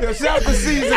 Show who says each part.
Speaker 1: Yo, shout out to Season.